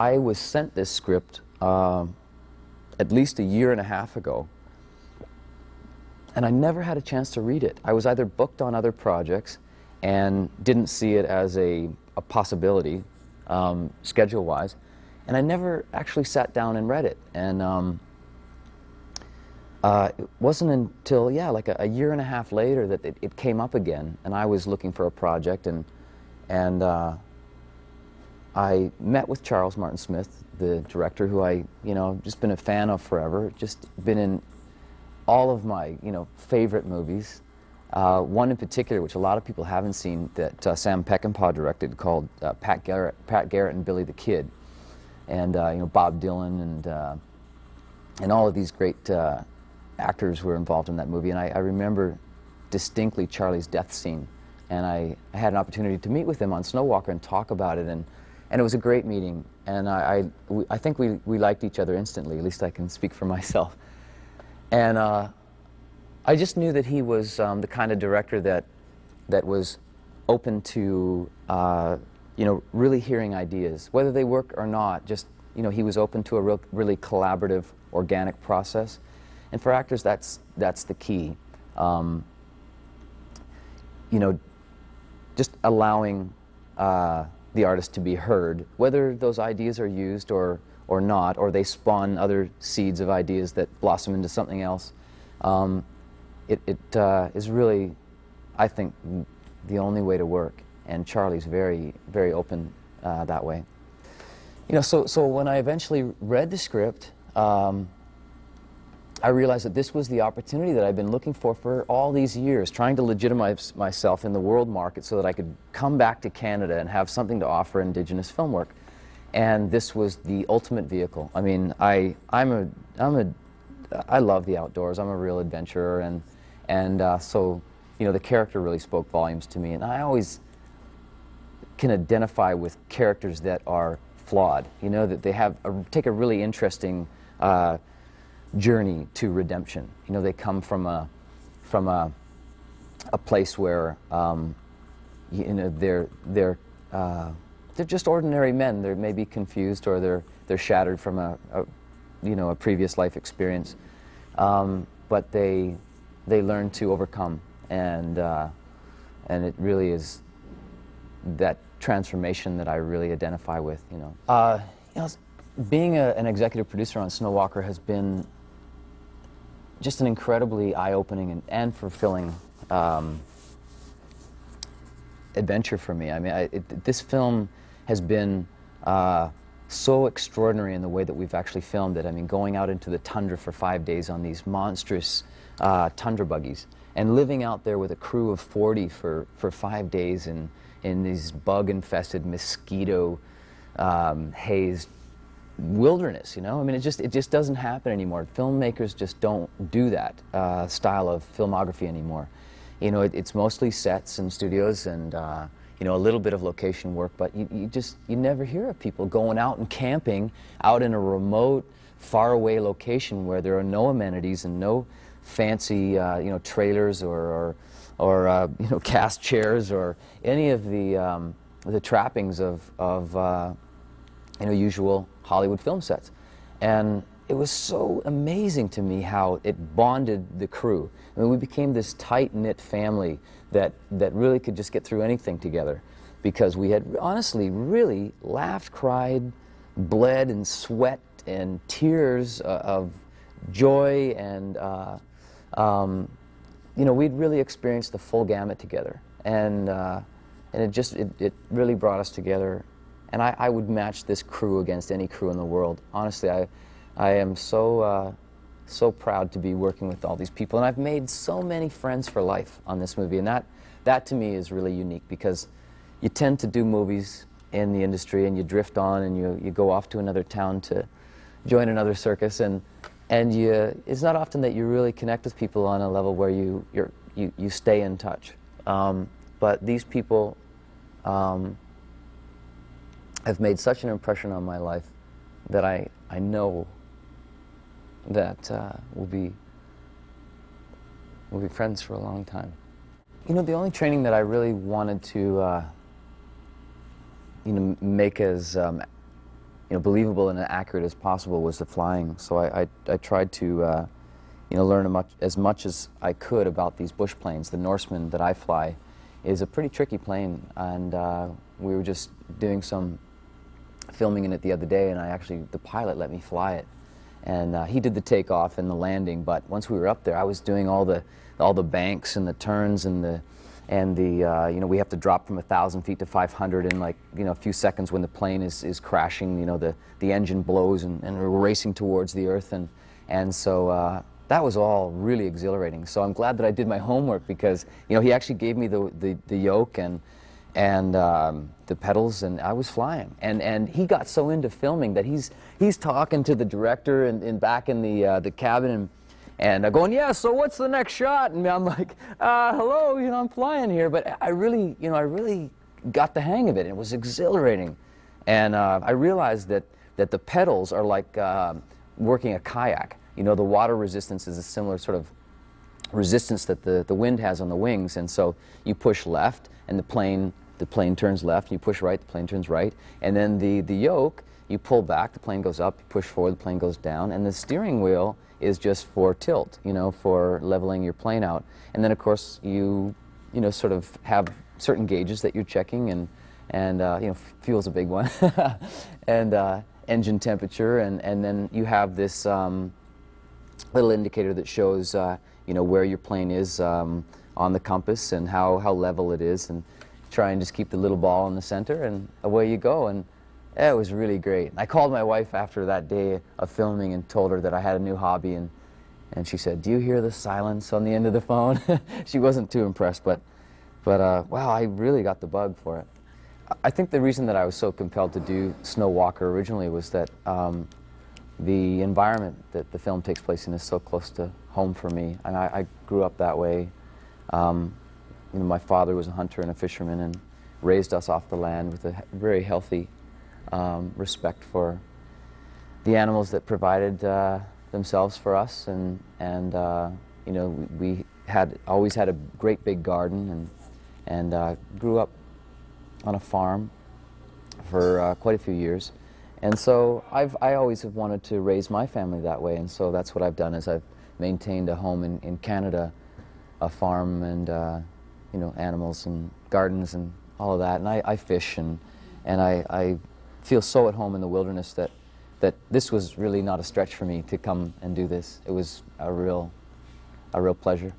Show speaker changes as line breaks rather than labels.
I was sent this script uh, at least a year and a half ago, and I never had a chance to read it. I was either booked on other projects and didn't see it as a, a possibility, um, schedule-wise, and I never actually sat down and read it. And um, uh, it wasn't until, yeah, like a, a, year and a half later that it, it, came up again, and I was looking for a project, and, and uh, I met with Charles Martin Smith, the director, who I, you know, just been a fan of forever. Just been in all of my, you know, favorite movies. Uh, one in particular, which a lot of people haven't seen, that uh, Sam Peckinpah directed, called uh, Pat Garrett, Pat Garrett and Billy the Kid, and uh, you know Bob Dylan and uh, and all of these great uh, actors were involved in that movie. And I, I remember distinctly Charlie's death scene, and I, I had an opportunity to meet with him on Snowwalker and talk about it and and it was a great meeting. And I, I, we, I think we, we liked each other instantly. At least I can speak for myself. And uh, I just knew that he was um, the kind of director that, that was open to, uh, you know, really hearing ideas, whether they work or not. Just, you know, he was open to a real, really collaborative, organic process. And for actors, that's, that's the key. Um, you know, just allowing uh, the artist to be heard, whether those ideas are used or, or not, or they spawn other seeds of ideas that blossom into something else. Um, it it uh, is really, I think, the only way to work. And Charlie's very, very open uh, that way. You know, so, so when I eventually read the script, um, I realized that this was the opportunity that I've been looking for for all these years, trying to legitimize myself in the world market so that I could come back to Canada and have something to offer Indigenous film work. And this was the ultimate vehicle. I mean, I, I'm a, I'm a, I love the outdoors. I'm a real adventurer, and, and uh, so, you know, the character really spoke volumes to me. And I always can identify with characters that are flawed. You know, that they have a, take a really interesting. Uh, journey to redemption. You know, they come from a, from a, a place where, um, you know, they're, they're, uh, they're just ordinary men. They may be confused or they're, they're shattered from a, a you know, a previous life experience. Um, but they, they learn to overcome. And, uh, and it really is that transformation that I really identify with, you know. Uh, you know being a, an executive producer on Snow Walker has been just an incredibly eye-opening and, and, fulfilling um, adventure for me. I mean, I, it, this film has been uh, so extraordinary in the way that we've actually filmed it. I mean, going out into the tundra for five days on these monstrous uh, tundra buggies and living out there with a crew of 40 for, for five days in, in these bug-infested, mosquito um, wilderness, you know? I mean, it just, it just doesn't happen anymore. Filmmakers just don't do that uh, style of filmography anymore. You know, it, it's mostly sets and studios and, uh, you know, a little bit of location work, but you, you just, you never hear of people going out and camping out in a remote, faraway location where there are no amenities and no fancy, uh, you know, trailers or, or, or uh, you know, cast chairs or any of the, um, the trappings of, of uh, you know, usual Hollywood film sets. And it was so amazing to me how it bonded the crew. I mean, we became this tight-knit family that, that really could just get through anything together because we had honestly really laughed, cried, bled, and sweat and tears uh, of joy and, uh, um, you know, we'd really experienced the full gamut together. And, uh, and it just, it, it really brought us together and I, I, would match this crew against any crew in the world. Honestly, I, I am so, uh, so proud to be working with all these people. And I've made so many friends for life on this movie. And that, that to me is really unique because you tend to do movies in the industry and you drift on and you, you go off to another town to join another circus. And, and you, it's not often that you really connect with people on a level where you, you you, stay in touch. Um, but these people, um, have made such an impression on my life that I, I know that uh, we'll, be, we'll be friends for a long time. You know, the only training that I really wanted to, uh, you know, make as um, you know, believable and accurate as possible was the flying. So I, I, I tried to, uh, you know, learn much, as much as I could about these bush planes. The Norseman that I fly is a pretty tricky plane, and uh, we were just doing some filming in it the other day, and I actually, the pilot let me fly it. And uh, he did the takeoff and the landing, but once we were up there, I was doing all the, all the banks and the turns and the, and the, uh, you know, we have to drop from a 1,000 feet to 500 in like, you know, a few seconds when the plane is, is crashing, you know, the, the engine blows and, and we're racing towards the earth. And, and so uh, that was all really exhilarating. So I'm glad that I did my homework because, you know, he actually gave me the, the, the yoke and, and um, the pedals, and I was flying. And, and he got so into filming that he's, he's talking to the director and, and back in the, uh, the cabin and, and uh, going, yeah, so what's the next shot? And I'm like, uh, hello, you know, I'm flying here. But I really, you know, I really got the hang of it. It was exhilarating. And uh, I realized that, that the pedals are like uh, working a kayak. You know, the water resistance is a similar sort of resistance that the, the wind has on the wings. And so you push left, and the plane, the plane turns left. You push right, the plane turns right. And then the, the yoke, you pull back, the plane goes up. You push forward, the plane goes down. And the steering wheel is just for tilt, you know, for leveling your plane out. And then, of course, you, you know, sort of have certain gauges that you're checking, and, and uh, you know, fuel's a big one, and uh, engine temperature, and, and then you have this um, little indicator that shows, uh, you know, where your plane is um, on the compass and how, how level it is, and try and just keep the little ball in the center, and away you go. And it was really great. I called my wife after that day of filming and told her that I had a new hobby, and, and she said, do you hear the silence on the end of the phone? she wasn't too impressed, but, but uh, wow, I really got the bug for it. I think the reason that I was so compelled to do Snow Walker originally was that um, the environment that the film takes place in is so close to home for me, and I, I grew up that way. Um, you know, my father was a hunter and a fisherman and raised us off the land with a very healthy um, respect for the animals that provided uh, themselves for us, and and uh, you know we, had always had a great big garden, and and uh, grew up on a farm for uh, quite a few years, and so I've I always have wanted to raise my family that way, and so that's what I've done is I've maintained a home in, in Canada, a farm, and uh, you know animals and gardens and all of that, and I, I fish and and I, I feel so at home in the wilderness that, that this was really not a stretch for me to come and do this. It was a real, a real pleasure.